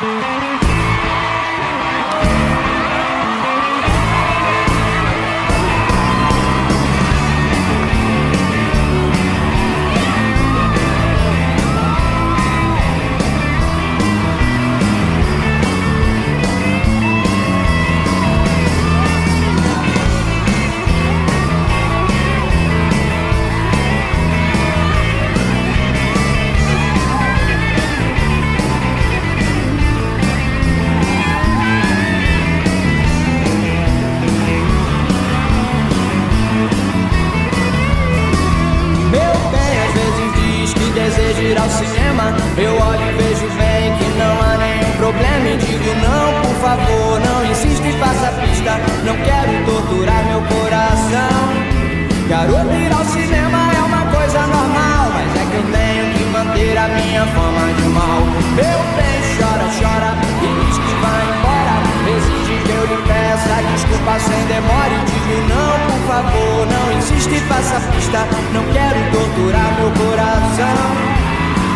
ir ao cinema. Eu olho e vejo bem que não há nenhum problema. E digo não, por favor, não insista e faça pista. Não quero torturar meu coração. Garoto, ir ao cinema é uma coisa normal. Mas é que eu tenho que manter a minha fama de mal. Meu bem, chora, chora e diz que vai embora. Exige que eu lhe peça desculpa sem demora. E digo não, por favor, não insista e faça pista. Não quero torturar meu coração.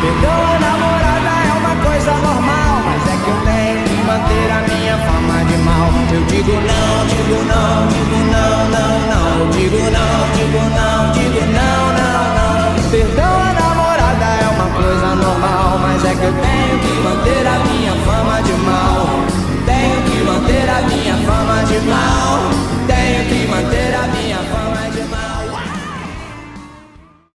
Perdão, namorada é uma coisa normal, mas é que eu tenho que manter a minha fama de mal. Eu digo não, digo não, digo não, não, não. Digo não, digo não, digo não, não, não. Perdão, namorada é uma coisa normal, mas é que eu tenho que manter a